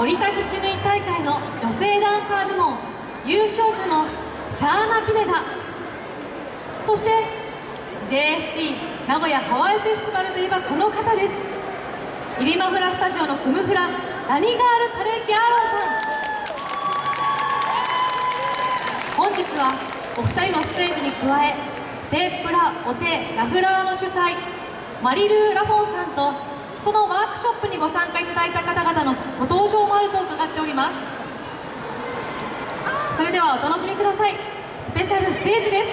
折田ひちぬい大会の女性ダンサー部門優勝者のシャーナ・ピネダ。そして JST 名古屋ハワイフェスティバルといえばこの方です。イリマフラスタジオのクムフララニガール・カレーキ・アローさん。本日はお二人のステージに加えテープラ・オテ・ラフラーの主催マリルー・ラフォンさんとそのワークショップにご参加いただいた方々のご登場もあると伺っております。それではお楽しみください。スペシャルステージです。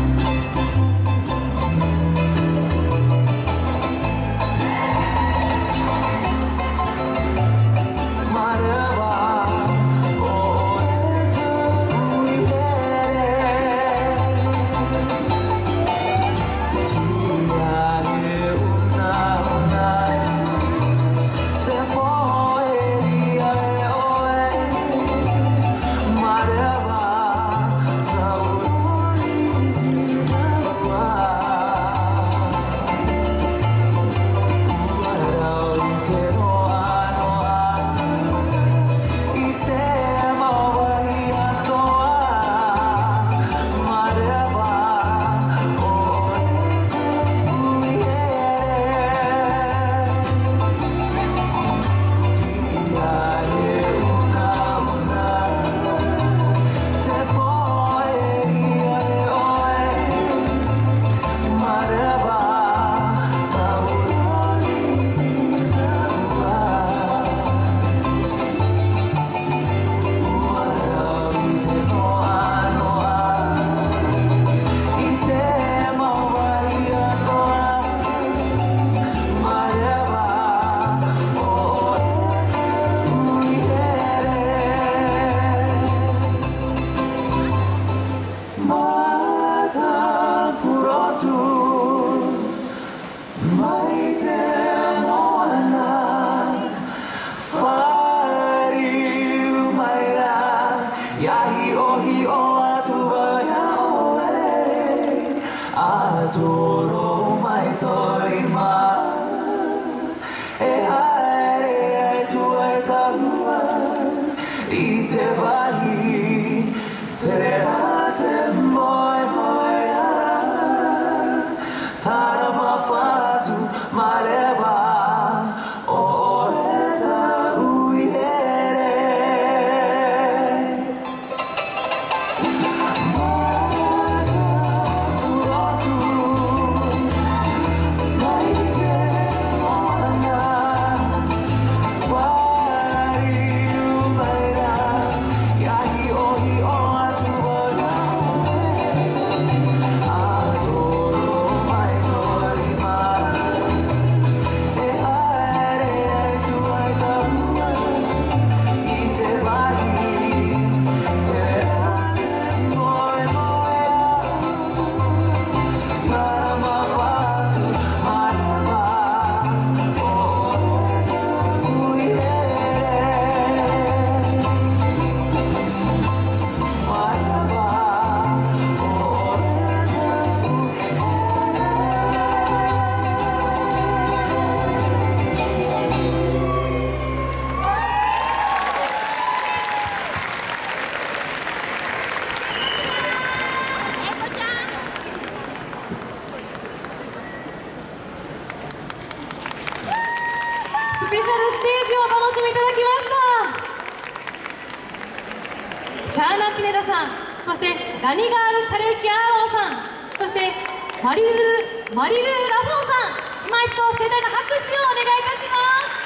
うん。吗？シャーナ・ピネダさんそしてダニガール・カレーキ・アーローさんそしてマリルマリル・ラフォンさん今一度盛大な拍手をお願いいたします。